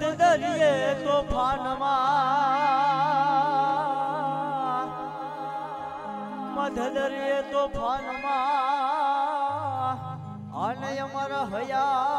ખુદ દરિયે તોફાનમાં મધ દરિયે તોફાનમાં અને અમારા હયા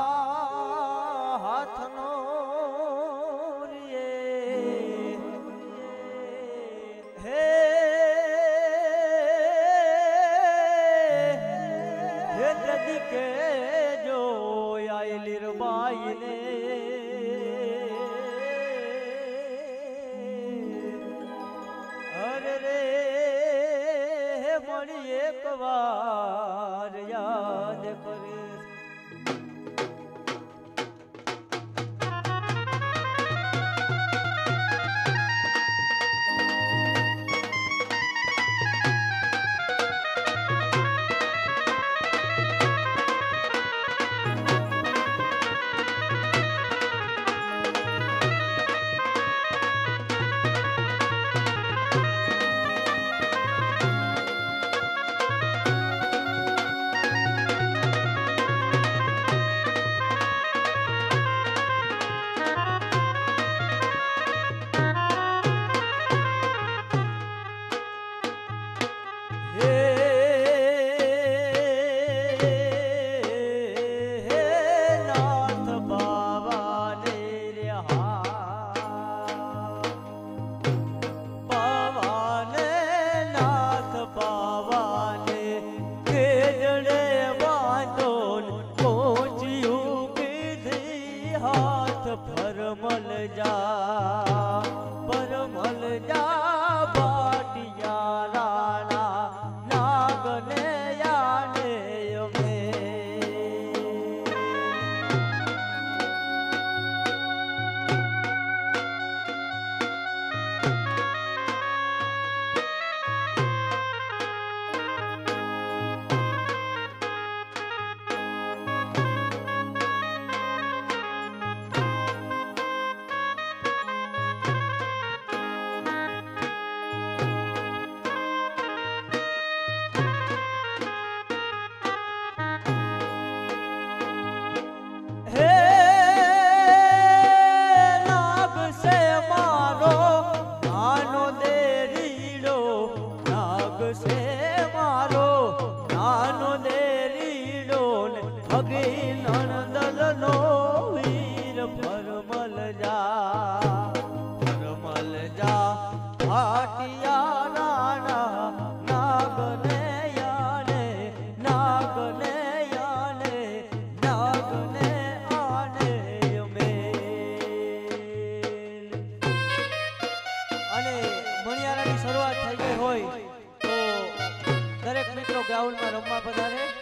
મિત્રો ગ્રાઉન્ડમાં રમવા પધારે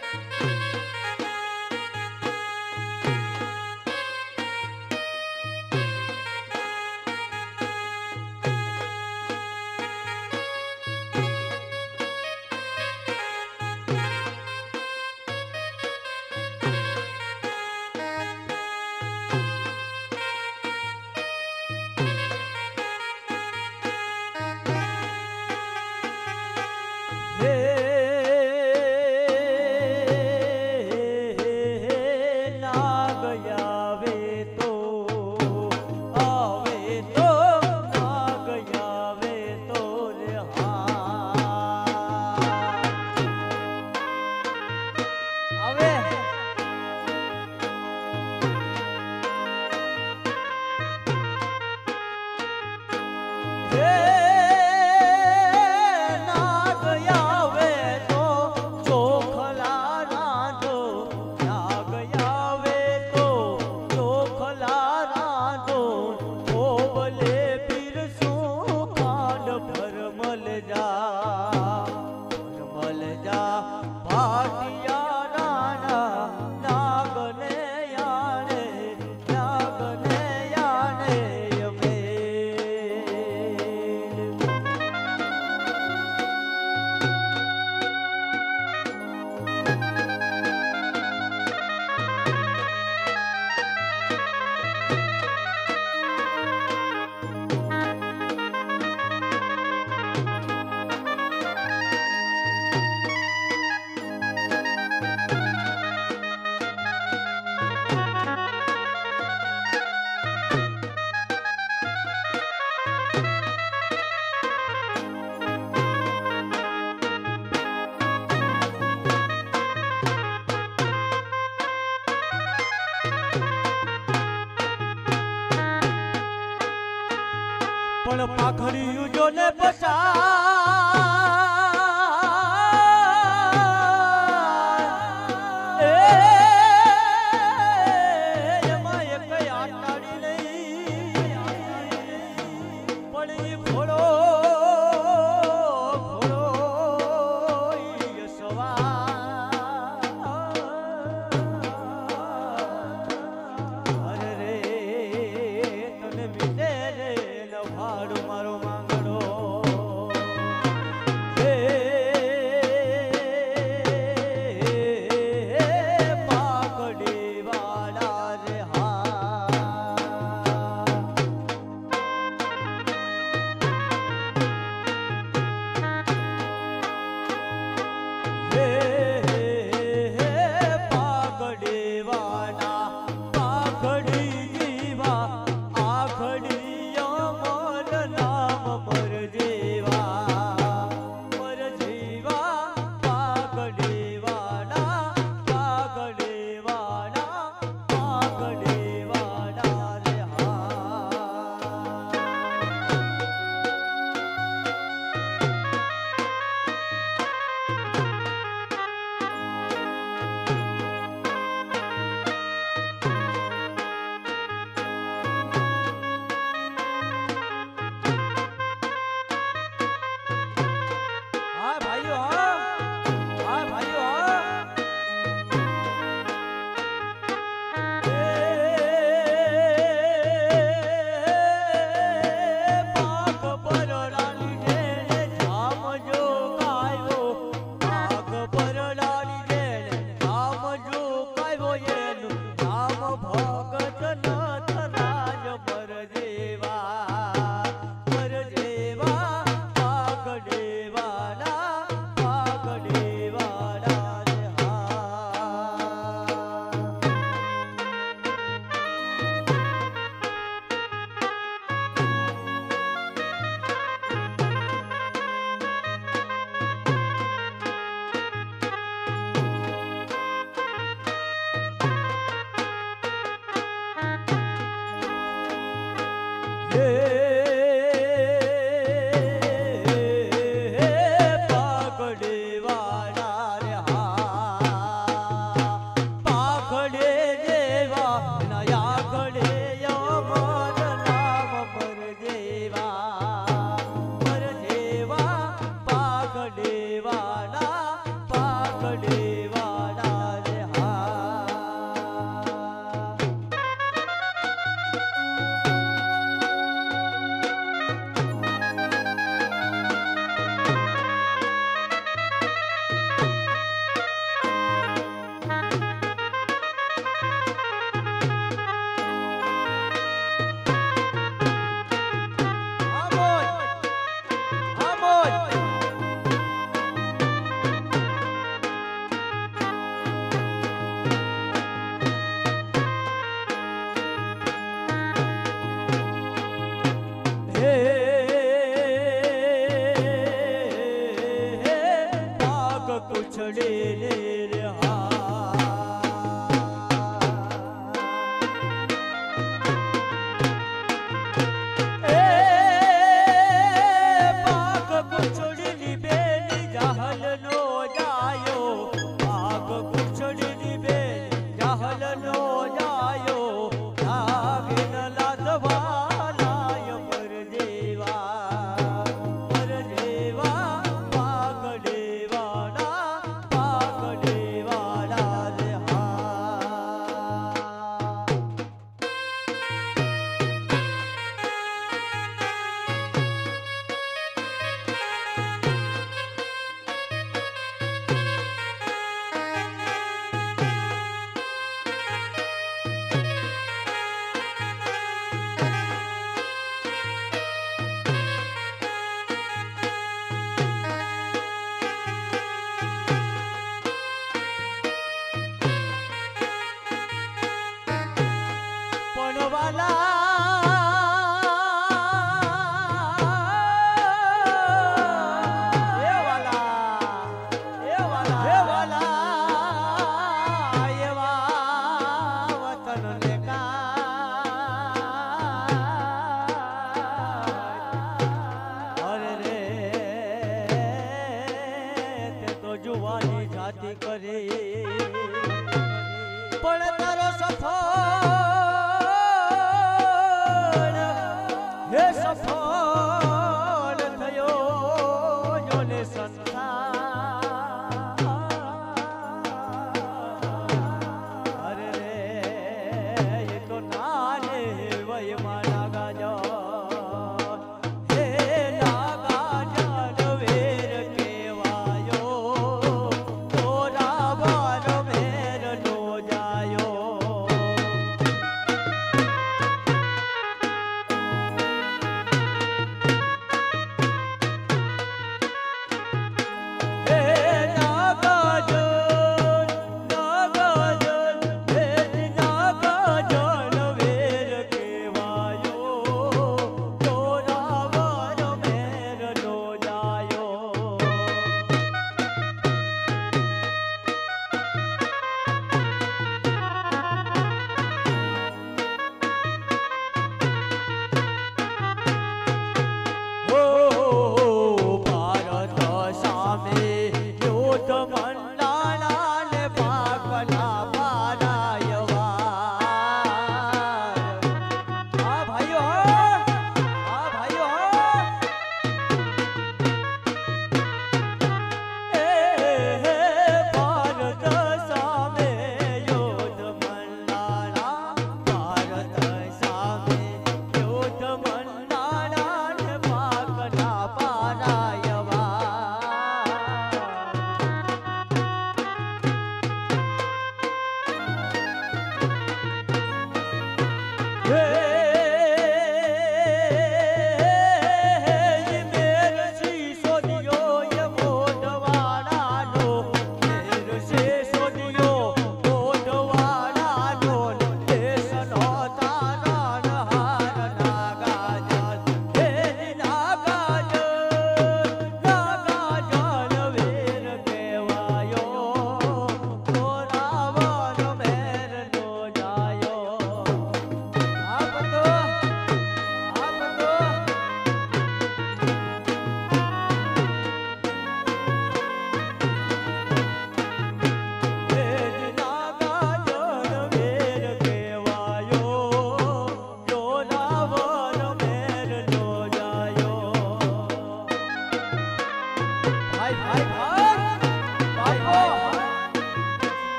પણ પાખડિયું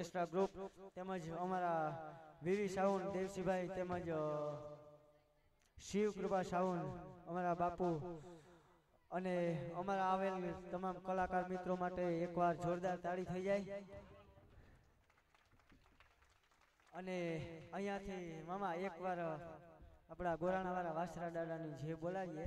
ઓર્કેસ્ટ્રા ગ્રુપ તેમજ અમારા વીવી સાવન દેવસિંહભાઈ તેમજ અ, શિવ કૃપા સાહુન અમારા બાપુ અને અમારા આવેલ તમામ કલાકાર મિત્રો માટે એકવાર જોરદાર તાળી થઈ જાય. અને અહીંયાથી મામા એકવાર આપણા ગોરાણાવાળા વાસરા દાદાની જે બોલાવીએ.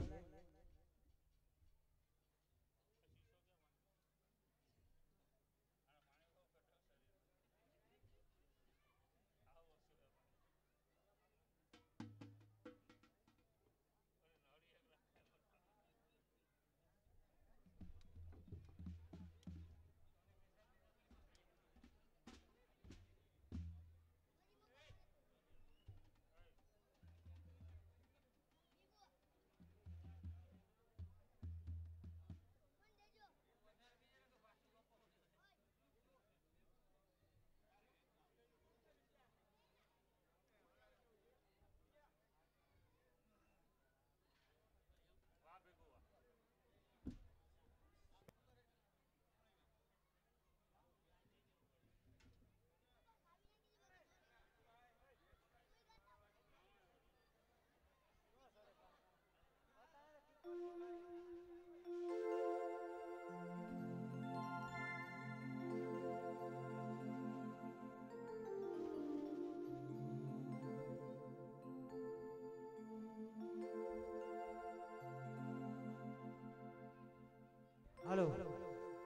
હાલો.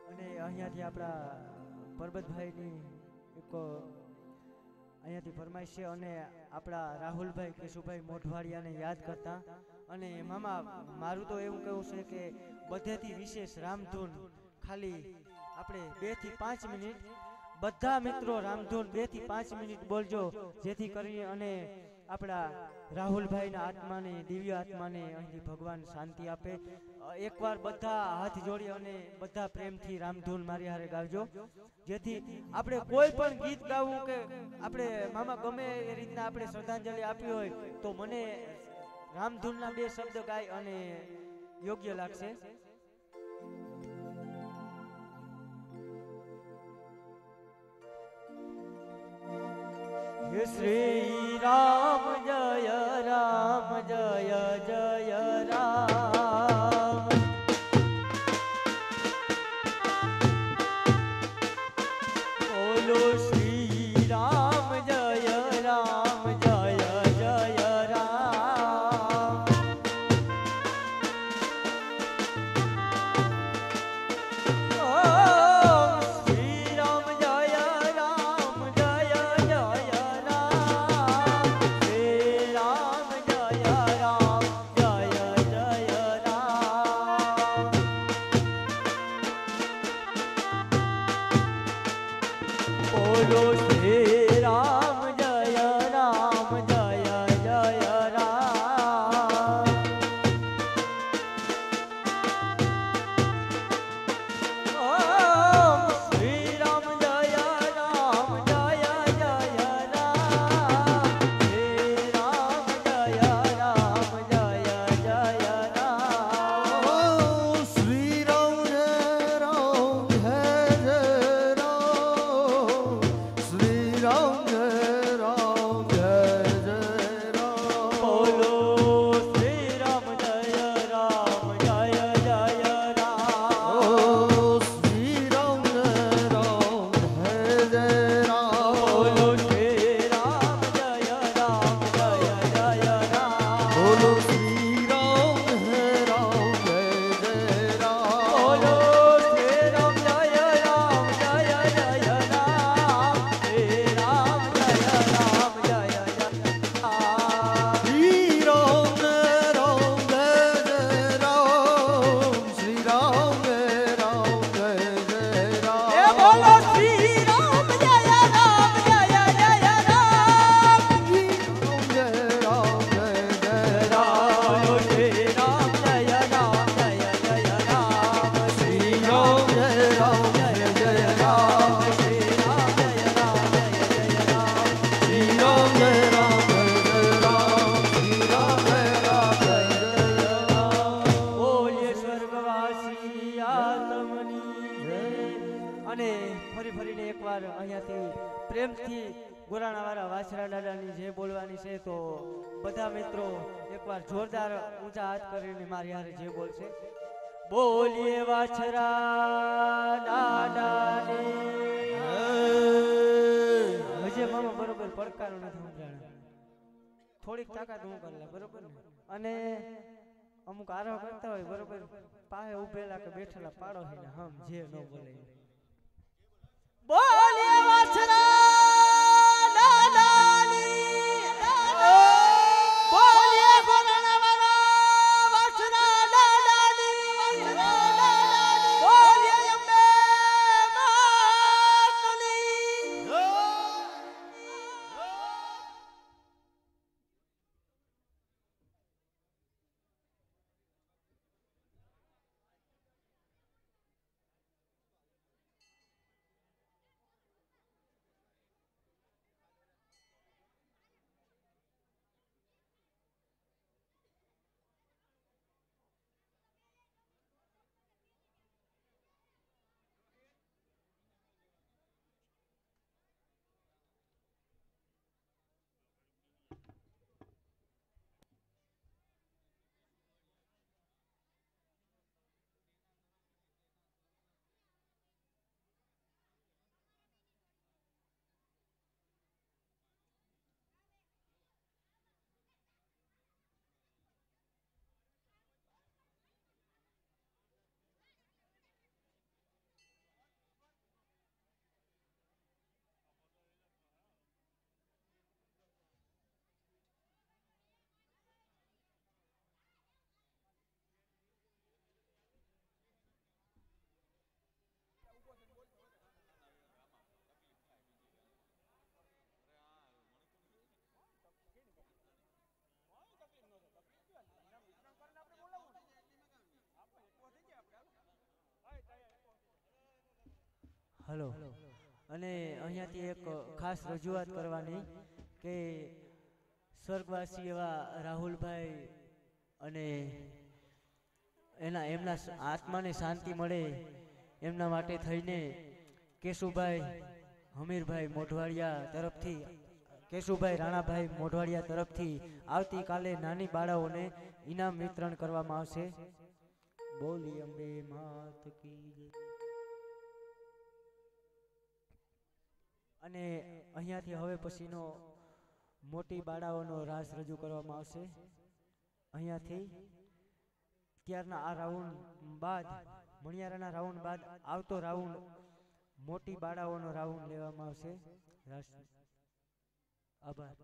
અને અહીંયાથી આપણા પરબતભાઈની એક અહીંયાથી ફરમાઈશ છે અને આપણા રાહુલભાઈ કેશુભાઈ મોઢવાડિયાને યાદ કરતા. અને મામા મારું તો એવું કહેવું છે કે બધેથી વિશેષ રામધૂન. ખાલી આપણે બેથી પાંચ મિનિટ. બધા મિત્રો રામધૂન, બેથી પાંચ મિનિટ બોલજો, જેથી કરીને અને આપણા રાહુલભાઈના આત્માને, દિવ્ય આત્માને અહીંથી ભગવાન શાંતિ આપે. એકવાર બધા હાથ જોડી અને બધા પ્રેમથી રામધૂન મારી હારે ગાવજો. જેથી આપણે કોઈ પણ ગીત ગાવું કે આપણે મામા ગમે એ રીતના આપણે શ્રદ્ધાંજલિ આપી હોય તો મને રામધૂનના બે શબ્દ ગાય અને યોગ્ય લાગશે. શ્રી રામ, જય રામ, જય જય રામ. થોડીક તાકાત હું કરી લે બરોબર ને? અને અમુક આરામ કરતા હોય, બરોબર. પાસે ઉભેલા કે બેઠેલા પાડો હમ, જે ન બોલે હલો. અને અહીંયાથી એક ખાસ રજૂઆત કરવાની કે સ્વર્ગવાસી એવા રાહુલભાઈ અને એના એમના આત્માને શાંતિ મળે એમના માટે થઈને કેશુભાઈ હમીરભાઈ મોઢવાડિયા તરફથી કેશુભાઈ રાણાભાઈ મોઢવાડિયા તરફથી આવતીકાલે નાની બાળાઓને ઇનામ વિતરણ કરવામાં આવશે. બોલી અંબે માત કી અને અહીંયાથી હવે પછીનો મોટી બાળાઓનો રાસ રજૂ કરવામાં આવશે. અહીંયાથી ત્યારના આ રાઉન્ડ બાદ, મણિયારાના રાઉન્ડ બાદ આવતો રાઉન્ડ મોટી બાળાઓનો રાઉન્ડ લેવામાં આવશે. રાસ. આભાર.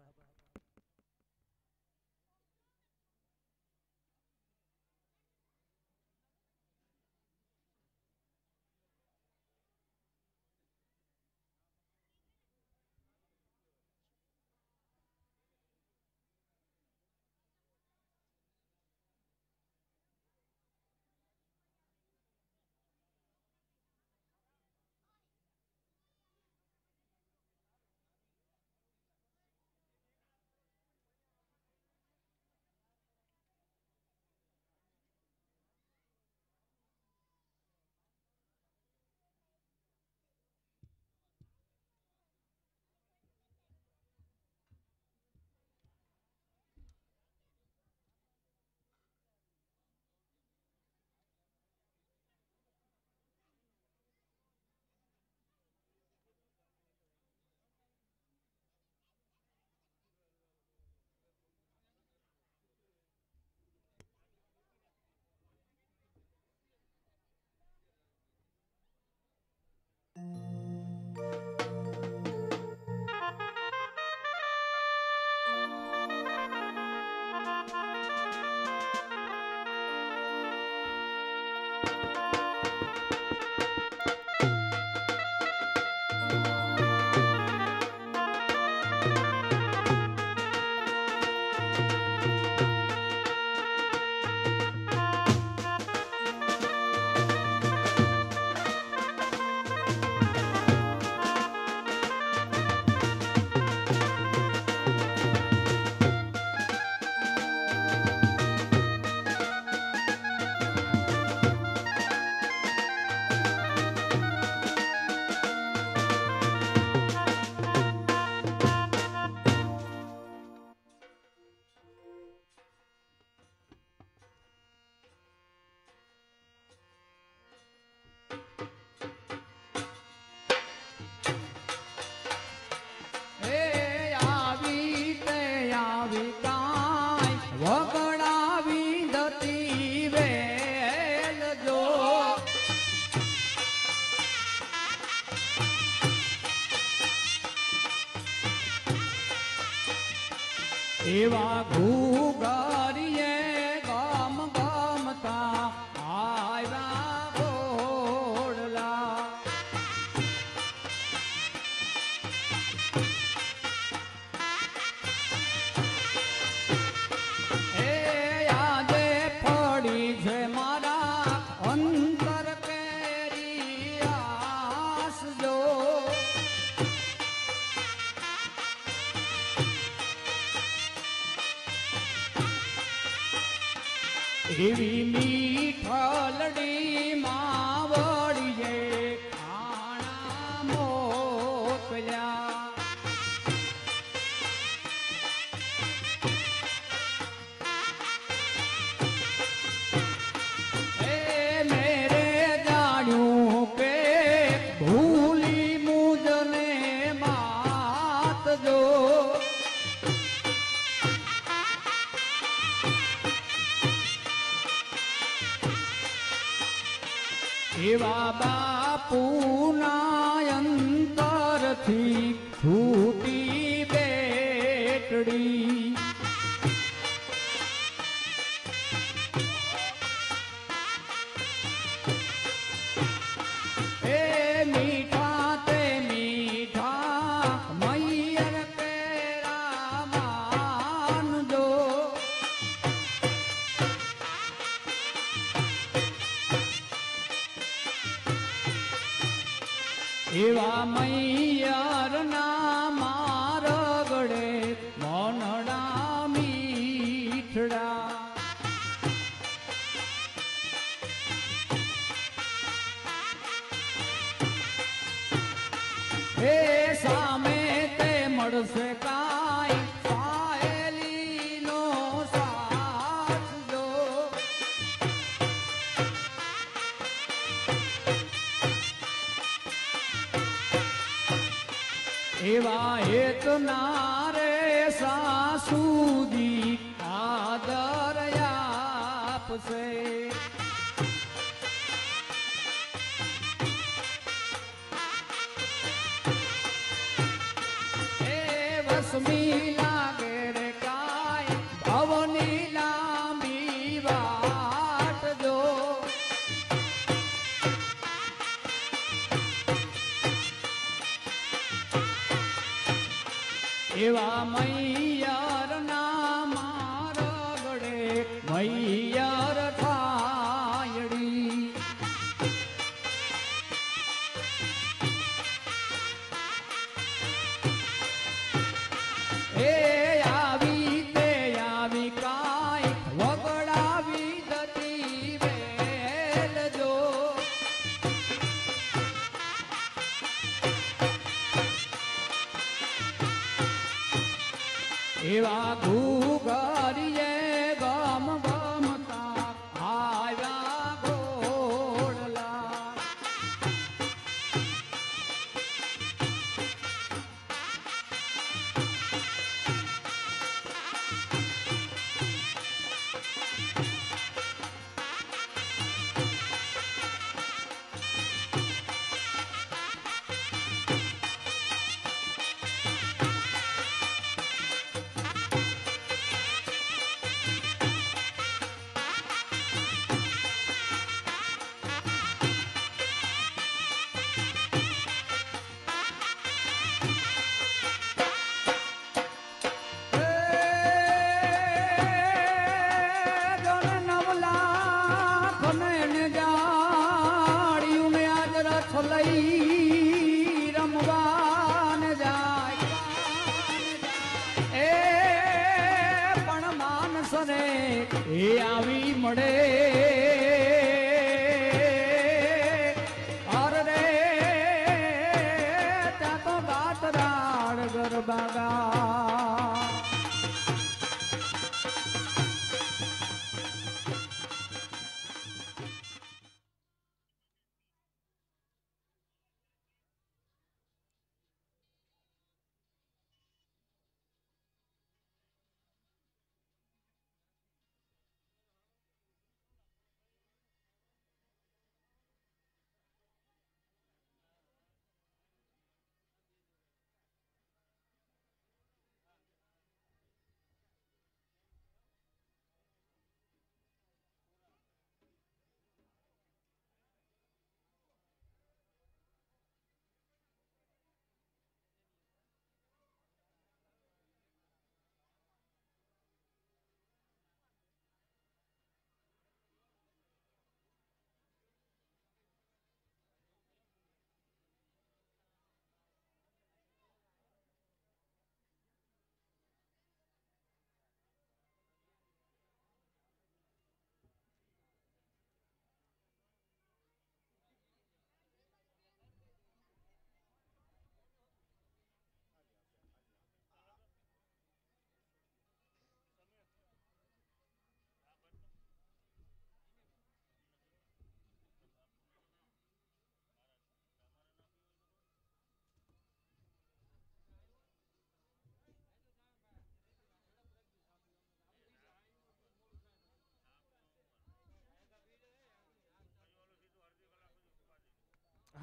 એવા મૈયર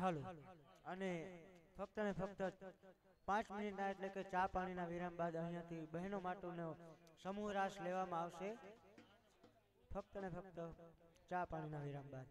હાલો. અને ફક્ત ને ફક્ત પાંચ મિનિટના એટલે કે ચા પાણીના વિરામ બાદ અહીંયાથી બહેનો માટેનો સમૂહ રાસ લેવામાં આવશે. ફક્ત ને ફક્ત ચા પાણીના વિરામ બાદ.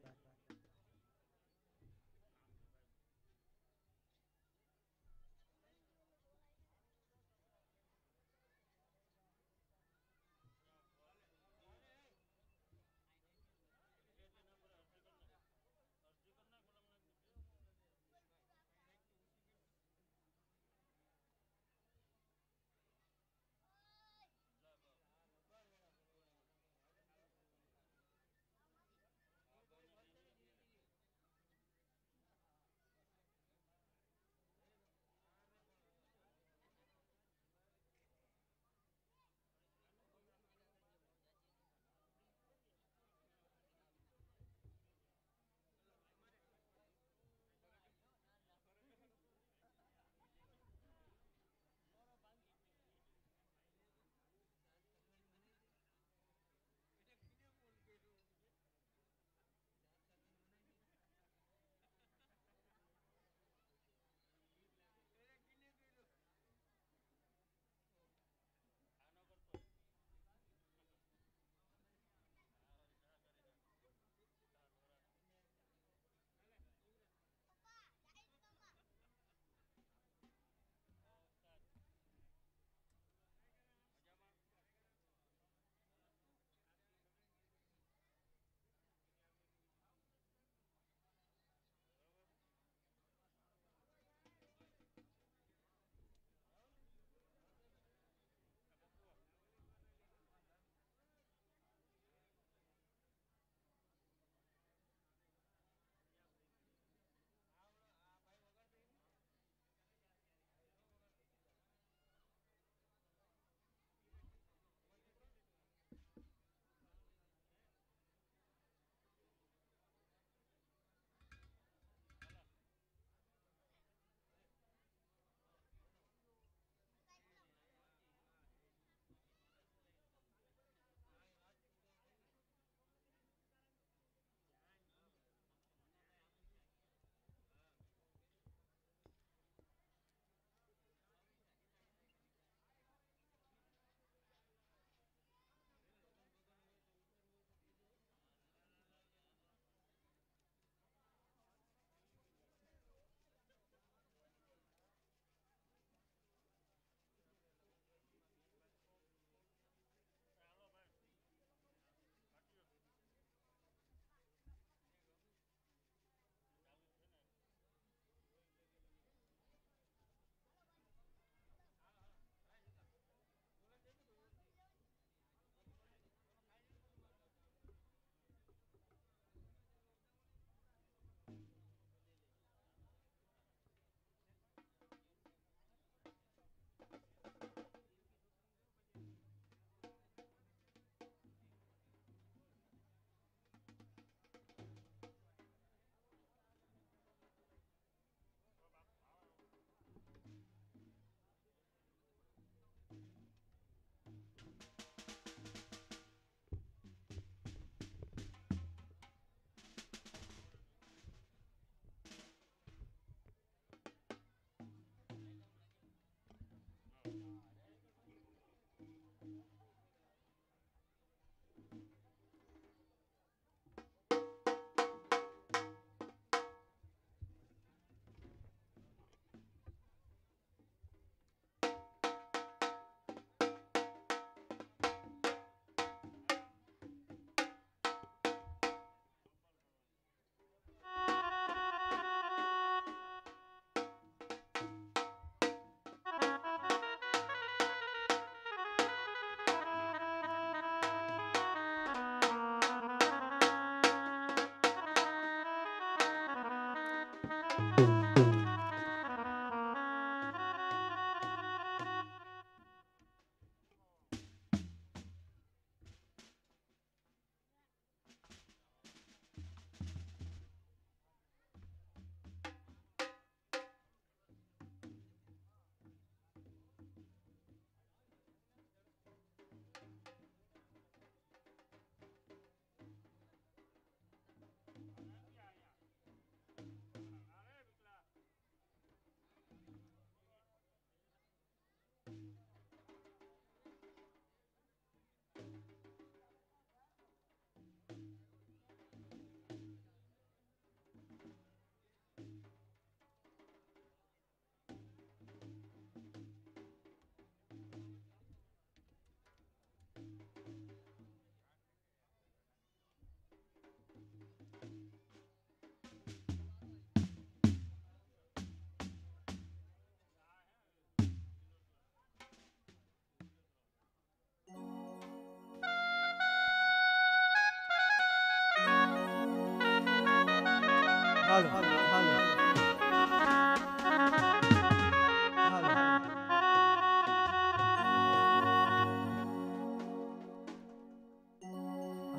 ভালো ভালো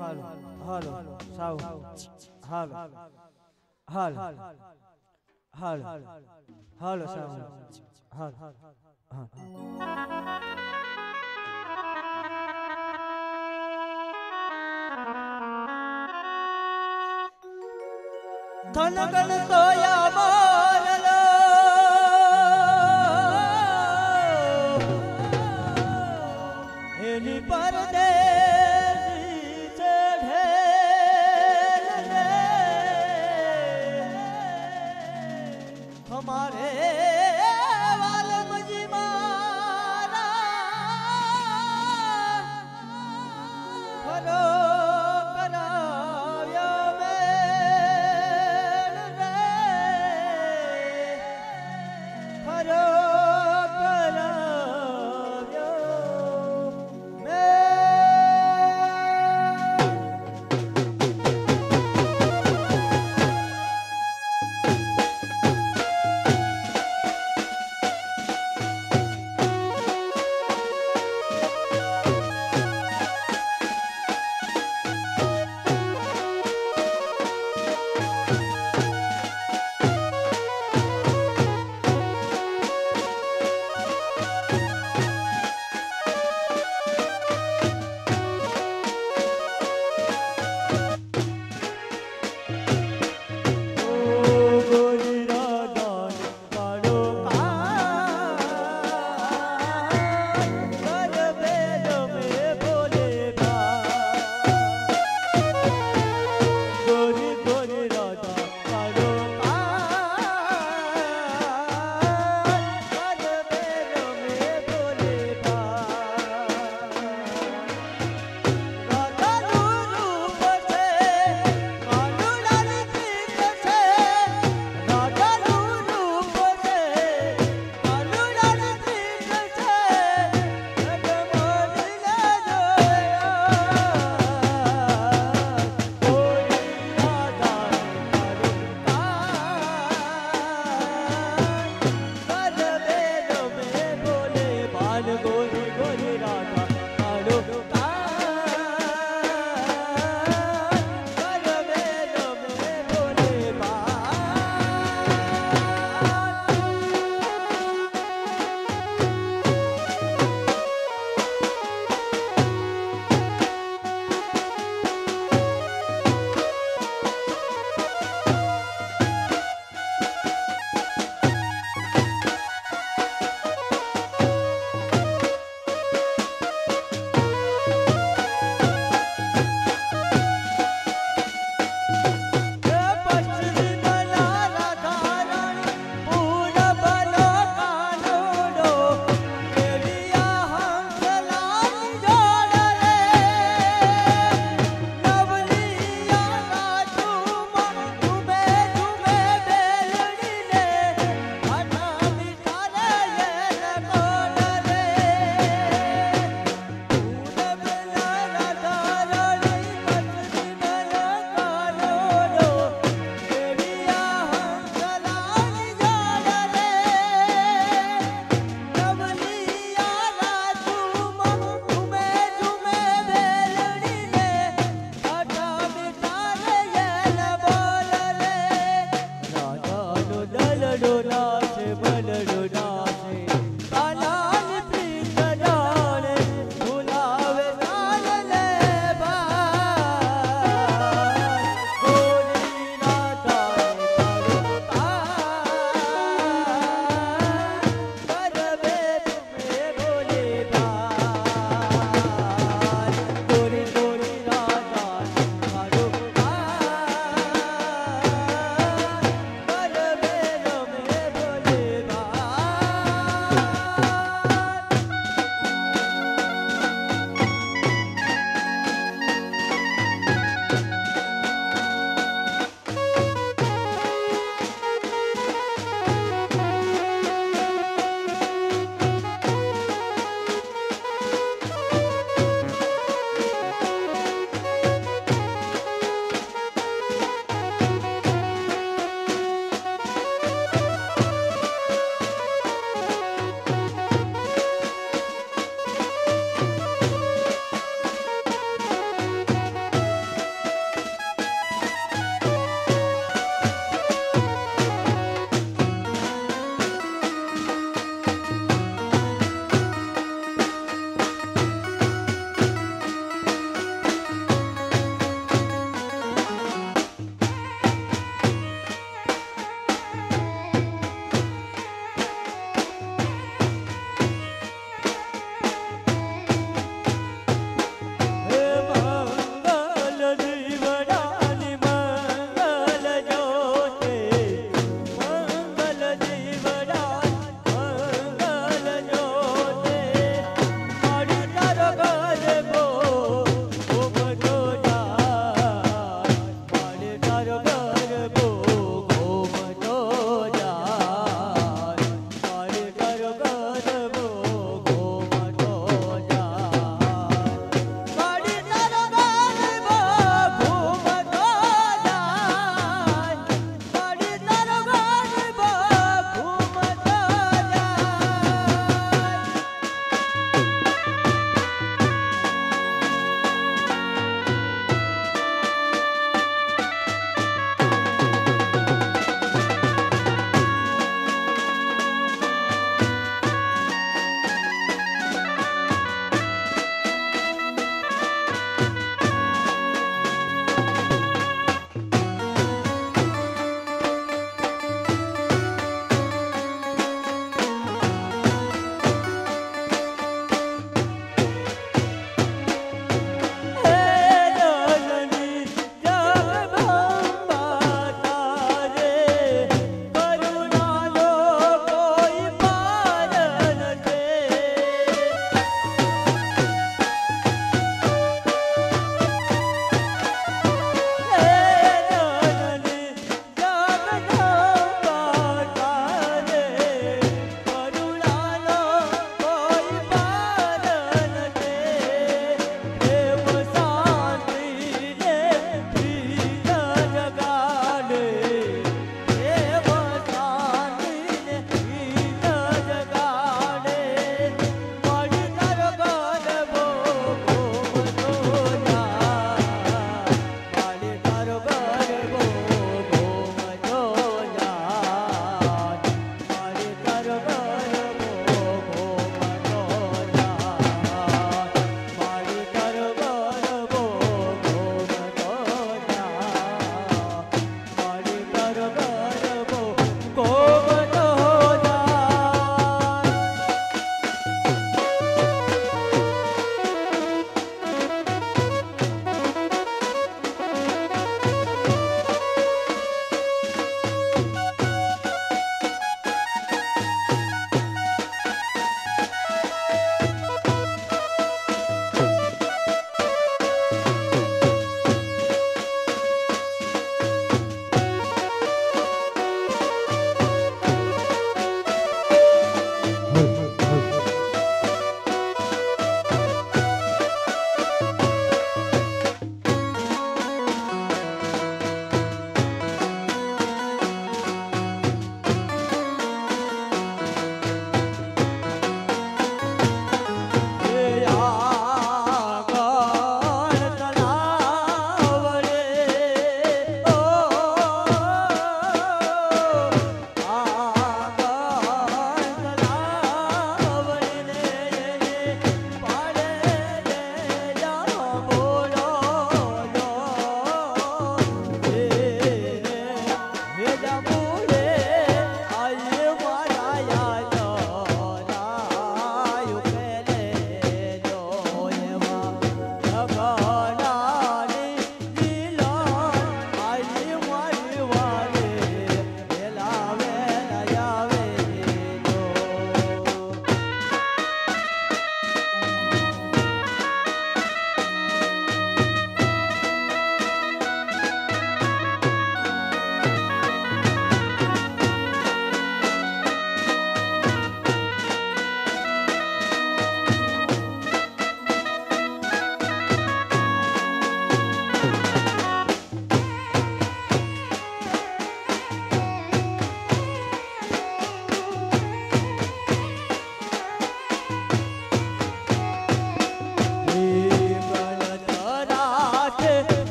ভালো ভালো ভালো সাউ ভালো ভালো ভালো ভালো সাউ ভালো ધન ગણ સોયા મારલો